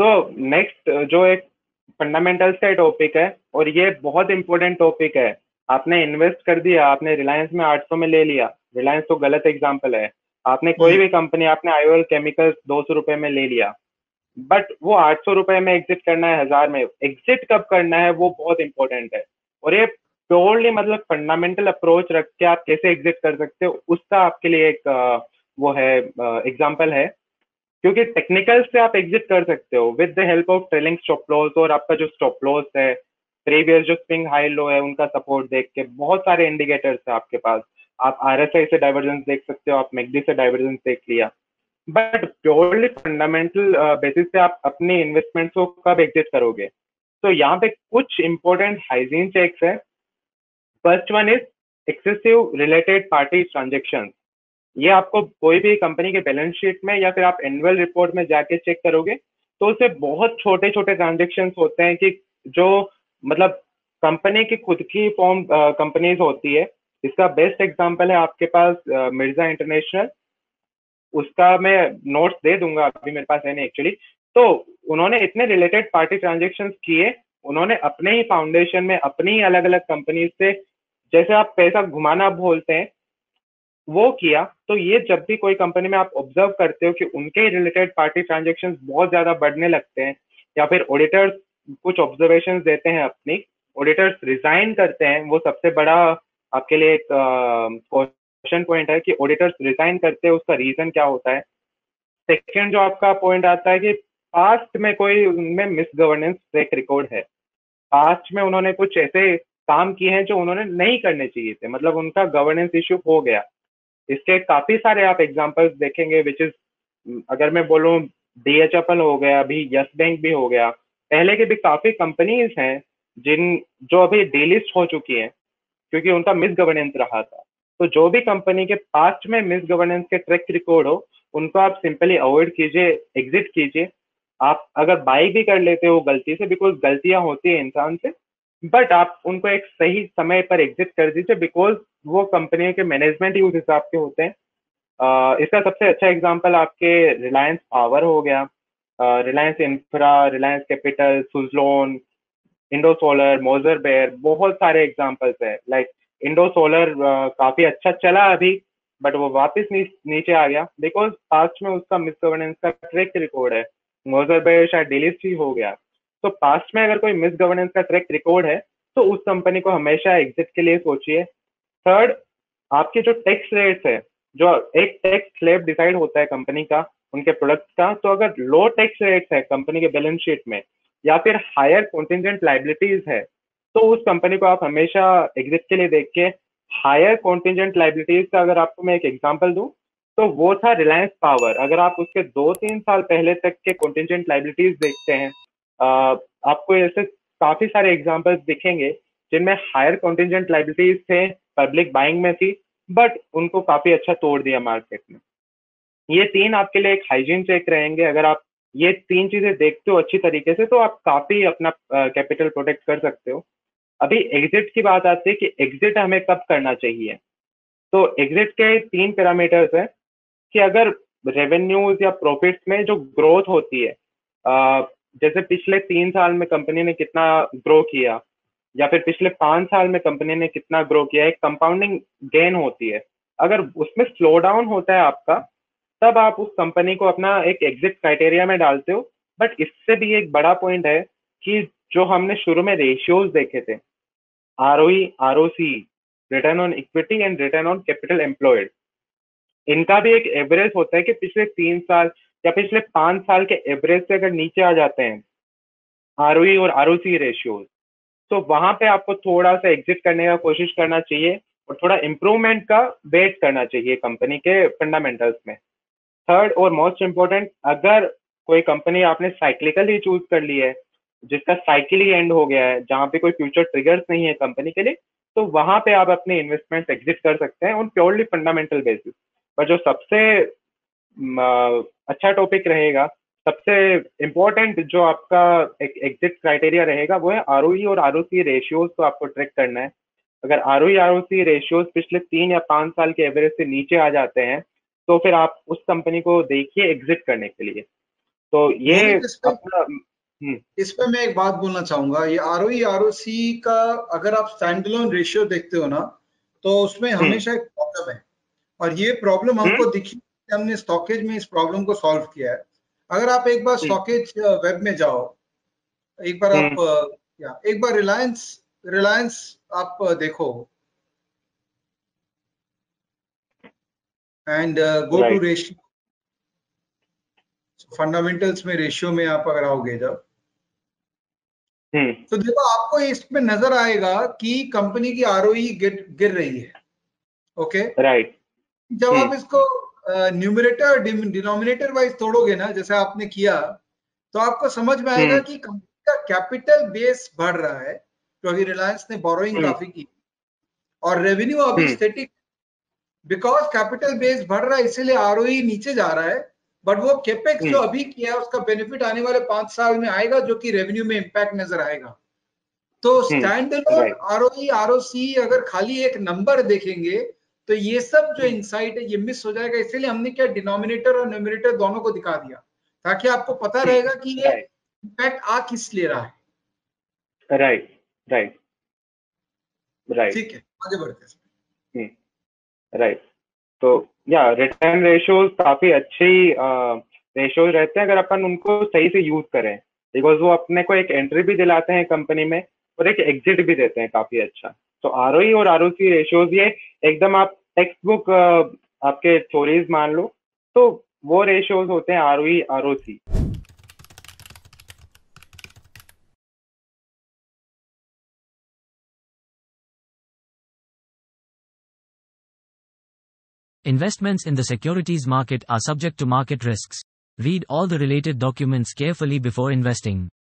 तो नेक्स्ट जो एक फंडामेंटल्स का टॉपिक है और ये बहुत इंपॉर्टेंट टॉपिक है। आपने इन्वेस्ट कर दिया आपने रिलायंस में 800 में ले लिया। रिलायंस तो गलत एग्ज़ाम्पल है। आपने कोई भी कंपनी आपने आयोल केमिकल्स दो सौ रुपए में ले लिया। बट वो आठ सौ रुपए में एग्जिट करना है हज़ार में। एग्जिट कब करना है वो बहुत इंपॉर्टेंट है। और ये प्योरली मतलब फंडामेंटल अप्रोच रख के आप कैसे एग्जिट कर सकते हो उसका आपके लिए एक वो है एग्ज़ाम्पल है। क्योंकि टेक्निकल से आप एग्जिट कर सकते हो with the help of trailing stop loss और आपका जो स्टॉप लॉस है प्रीवियस जो स्विंग हाई लो है, उनका सपोर्ट देख के बहुत सारे इंडिकेटर्स है आपके पास। आप आर से डाइवर्जेंस देख सकते हो, आप मेगडी से डाइवर्जेंस देख लिया। बट प्योरली फंडामेंटल बेसिस पे आप अपने इन्वेस्टमेंट को कब एग्जिट करोगे? तो यहाँ पे कुछ इंपॉर्टेंट हाइजीन चेक्स है। First one is excessive related party transaction ये आपको कोई भी कंपनी के बैलेंस शीट में या फिर आप एनुअल रिपोर्ट में जाके चेक करोगे तो उससे बहुत छोटे छोटे ट्रांजेक्शन होते हैं कि जो मतलब कंपनी की खुद की फॉर्म कंपनीज़ होती है। इसका बेस्ट एग्जांपल है आपके पास मिर्ज़ा इंटरनेशनल उसका मैं नोट्स दे दूँगा, अभी मेरे पास है नहीं एक्चुअली तो उन्होंने इतने रिलेटेड पार्टी ट्रांजेक्शन किए, उन्होंने अपने ही फाउंडेशन में अपनी ही अलग अलग कंपनी से, जैसे आप पैसा घुमाना बोलते हैं वो किया तो ये जब भी कोई कंपनी में आप ऑब्ज़र्व करते हो कि उनके रिलेटेड पार्टी ट्रांजेक्शन बहुत ज़्यादा बढ़ने लगते हैं, या फिर ऑडिटर्स कुछ ऑब्जर्वेशन देते हैं अपनी ऑडिटर्स रिजाइन करते हैं, वो सबसे बड़ा आपके लिए एक क्वेश्चन पॉइंट है कि ऑडिटर्स रिजाइन करते हैं, उसका रीजन क्या होता है? सेकेंड जो आपका पॉइंट आता है कि पास्ट में कोई उनमें मिस गवर्नेंस ट्रैक रिकॉर्ड है। पास्ट में उन्होंने कुछ ऐसे काम किए हैं जो उन्होंने नहीं करने चाहिए थे मतलब उनका गवर्नेंस इश्यू हो गया। इसके काफ़ी सारे आप एग्जांपल्स देखेंगे विच इज़ अगर मैं बोलूँ डी एच एफ़ एल हो गया, अभी यस बैंक भी हो गया। पहले के भी काफ़ी कंपनीज़ हैं, जिन, जो अभी डीलिस्ट हो चुकी हैं, क्योंकि उनका मिस गवर्नेंस रहा था। तो जो भी कंपनी के पास्ट में मिस गवर्नेंस के ट्रैक रिकॉर्ड हो, उनको आप सिंपली अवॉइड कीजिए एग्जिट कीजिए। आप अगर बाई भी कर लेते हो, गलती से बिकॉज़ गलतियाँ होती है इंसान से बट आप उनको एक सही समय पर एग्जिट कर दीजिए बिकॉज़ वो कंपनी के मैनेजमेंट ही उस हिसाब के होते हैं। uh, इसका सबसे अच्छा एग्ज़ाम्पल आपके रिलायंस पावर हो गया। Reliance infra Reliance capital Suzlon Indo solar Moser Baer बहुत सारे एग्जाम्पल्स है। लाइक इंडो सोलर काफ़ी अच्छा चला अभी बट वो वापस नी, नीचे आ गया। बिकॉज़ पास्ट में उसका मिस गवर्नेंस का ट्रैक रिकॉर्ड है। मोजर बेयर शायद डिलीट ही हो गया। तो पास्ट में अगर कोई मिस गवर्नेंस का ट्रैक रिकॉर्ड है तो उस कंपनी को हमेशा एग्जिट के लिए सोचिए। थर्ड आपके जो टैक्स रेट्स है, जो एक टैक्स स्लेब डिसाइड होता है कंपनी का, उनके प्रोडक्ट का तो अगर लो टैक्स रेट्स है कंपनी के बैलेंस शीट में, या फिर हायर कॉन्टिजेंट लाइबिलिटीज है तो उस कंपनी को आप हमेशा एग्जिट के लिए देख के हायर कॉन्टिजेंट लाइबिलिटीज का अगर आपको मैं एक एग्ज़ाम्पल दूँ तो वो था रिलायंस पावर अगर आप उसके दो तीन साल पहले तक के कॉन्टिजेंट लाइबिलिटीज देखते हैं आपको ऐसे काफ़ी सारे एग्जाम्पल्स दिखेंगे जिनमें हायर कॉन्टिजेंट लाइबिलिटीज थे पब्लिक बाइंग में थी बट उनको काफ़ी अच्छा तोड़ दिया मार्केट में ये तीन आपके लिए एक हाइजीन चेक रहेंगे। अगर आप ये तीन चीज़ें देखते हो अच्छी तरीके से तो आप काफ़ी अपना कैपिटल प्रोटेक्ट कर सकते हो। अभी एग्जिट की बात आती है कि एग्जिट हमें कब करना चाहिए। तो एग्जिट के तीन पैरामीटर्स हैं कि अगर रेवेन्यूज या प्रॉफिट्स में जो ग्रोथ होती है जैसे पिछले तीन साल में कंपनी ने कितना ग्रो किया या फिर पिछले पाँच साल में कंपनी ने कितना ग्रो किया एक कंपाउंडिंग गेन होती है। अगर उसमें स्लो डाउन होता है आपका, तब आप उस कंपनी को अपना एक एग्जिट क्राइटेरिया में डालते हो। बट इससे भी एक बड़ा पॉइंट है कि जो हमने शुरू में रेशियोज देखे थे R O R O C return on equity and return on capital employed इनका भी एक एवरेज होता है कि पिछले तीन साल या पिछले पाँच साल के एवरेज से अगर नीचे आ जाते हैं आर और आर ओ सी रेशियोज तो वहाँ पे आपको थोड़ा सा एग्जिट करने का कोशिश करना चाहिए और थोड़ा इम्प्रूवमेंट का वेट करना चाहिए कंपनी के फंडामेंटल्स में। थर्ड और मोस्ट इम्पोर्टेंट अगर कोई कंपनी आपने साइक्लिकल ही चूज़ कर ली है, जिसका साइकिल ही एंड हो गया है, जहाँ पे कोई फ्यूचर ट्रिगर्स नहीं है कंपनी के लिए तो वहाँ पे आप अपने इन्वेस्टमेंट एग्जिट कर सकते हैं ऑन प्योरली फंडामेंटल बेसिस पर जो सबसे अच्छा टॉपिक रहेगा सबसे इम्पोर्टेंट जो आपका एक एग्जिट क्राइटेरिया रहेगा वो है आरओई और आर रेशियोज को आपको ट्रैक करना है। अगर आर ओ आर रेशियोज पिछले तीन या पाँच साल के एवरेज से नीचे आ जाते हैं तो फिर आप उस कंपनी को देखिए एग्जिट करने के लिए। तो ये इस पे अपना हम्म, इस पे मैं एक बात बोलना चाहूँगा ये आर ओ आर का अगर आप स्टैंडलोन रेशियो देखते हो ना तो उसमें हम्म। हमेशा एक प्रॉब्लम है। और ये प्रॉब्लम हमको हम्म। दिखी हमने स्टॉकेज में इस प्रॉब्लम को सॉल्व किया है। अगर आप एक बार हम्म। स्टॉकेज वेब में जाओ एक बार आप या एक बार रिलायंस रिलायंस आप देखो and go to ratio fundamentals में रेशियो में आप अगर आओगे जब हम्म, तो देखो आपको इसमें नज़र आएगा कि कंपनी की आरओई गिर गिर रही है ओके okay? Right right. जब आप हम्म। इसको न्यूमरेटर डिनोमिनेटर वाइज तोड़ोगे ना जैसे आपने किया तो आपको समझ में आएगा हम्म। कि कंपनी का कैपिटल बेस बढ़ रहा है क्योंकि रिलायंस ने बोरोइंग हम्म। काफ़ी की और रेवेन्यू अभी। स्टेटिक बिकॉज़ कैपिटल बेस बढ़ रहा है इसीलिए आर नीचे जा रहा है बट वो केपेक्स जो हम्म। अभी किया है उसका बेनिफिट आने वाले पाँच साल में आएगा जो कि रेवेन्यू में इम्पैक्ट नज़र आएगा तो स्टैंड right. आर आर अगर खाली एक नंबर देखेंगे तो ये सब जो। इंसाइट है ये मिस हो जाएगा इसीलिए हमने क्या डिनोमिनेटर और न्यूमिनेटर दोनों को दिखा दिया ताकि आपको पता। रहेगा कि ये. इंपैक्ट आ किस ले रहा है राइट राइट राइट ठीक है आगे बढ़ते हैं राइट तो या रिटर्न रेशियोज काफ़ी अच्छे रेशियोज रहते हैं अगर अपन उनको सही से यूज़ करें बिकॉज़ वो अपने को एक एंट्री भी दिलाते हैं कंपनी में और एक एग्जिट भी देते हैं काफ़ी अच्छा तो आर और आर रेशियोज ये एकदम आप टेक्स्ट बुक आपके स्टोरीज मान लो तो वो रेशियोज होते हैं R R O C Investments in the securities market are subject to market risks. Read all the related documents carefully before investing.